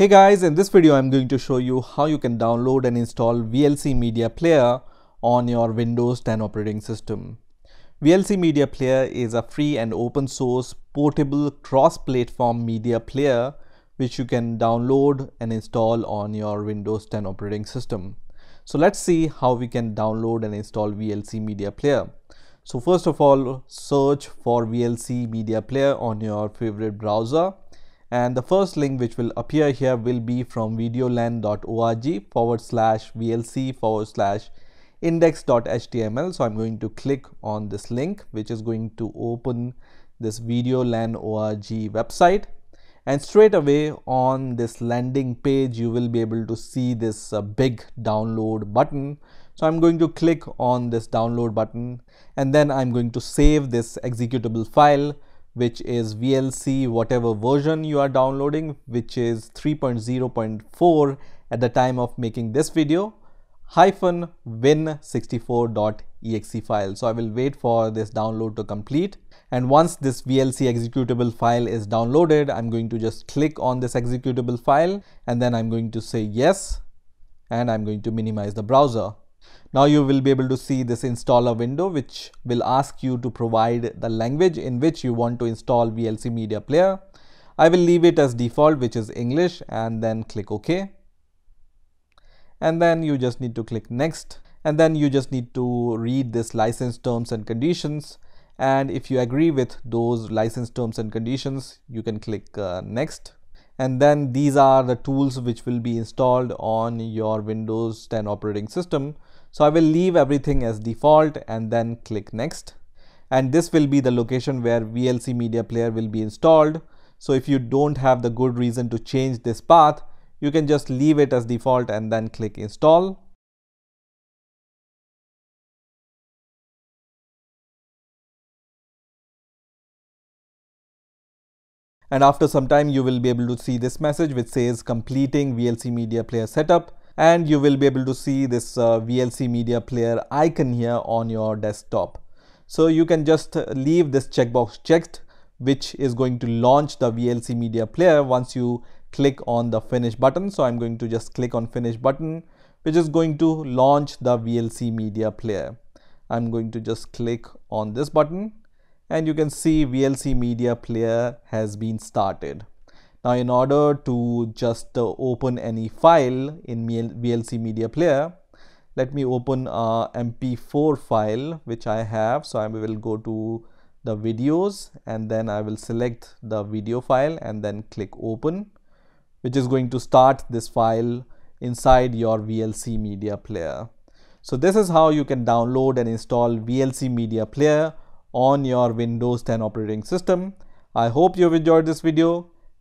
Hey guys, in this video I'm going to show you how you can download and install VLC Media Player on your Windows 10 operating system. VLC Media Player is a free and open source portable cross-platform media player which you can download and install on your Windows 10 operating system. So let's see how we can download and install VLC Media Player. So first of all, search for VLC Media Player on your favorite browser and the first link which will appear here will be from videolan.org forward slash vlc forward slash index.html so i'm going to click on this link which is going to open this videolan org website. And straight away on this landing page you will be able to see this uh, big download button. So i'm going to click on this download button and then i'm going to save this executable file which is VLC whatever version you are downloading which is 3.0.4 at the time of making this video hyphen win64.exe file. So I will wait for this download to complete and once this VLC executable file is downloaded I'm going to just click on this executable file and then I'm going to say yes and I'm going to minimize the browser. Now you will be able to see this installer window which will ask you to provide the language in which you want to install VLC Media Player. I will leave it as default which is English and then click OK. And then you just need to click next and then you just need to read this license terms and conditions and if you agree with those license terms and conditions you can click uh, next and then these are the tools which will be installed on your Windows 10 operating system so I will leave everything as default and then click next. And this will be the location where VLC media player will be installed. So if you don't have the good reason to change this path, you can just leave it as default and then click install. And after some time, you will be able to see this message which says completing VLC media player setup and you will be able to see this uh, VLC media player icon here on your desktop. So you can just leave this checkbox checked which is going to launch the VLC media player once you click on the finish button. So I'm going to just click on finish button which is going to launch the VLC media player. I'm going to just click on this button and you can see VLC media player has been started. Now in order to just uh, open any file in VLC media player, let me open a mp4 file which I have. So I will go to the videos and then I will select the video file and then click open which is going to start this file inside your VLC media player. So this is how you can download and install VLC media player on your Windows 10 operating system. I hope you've enjoyed this video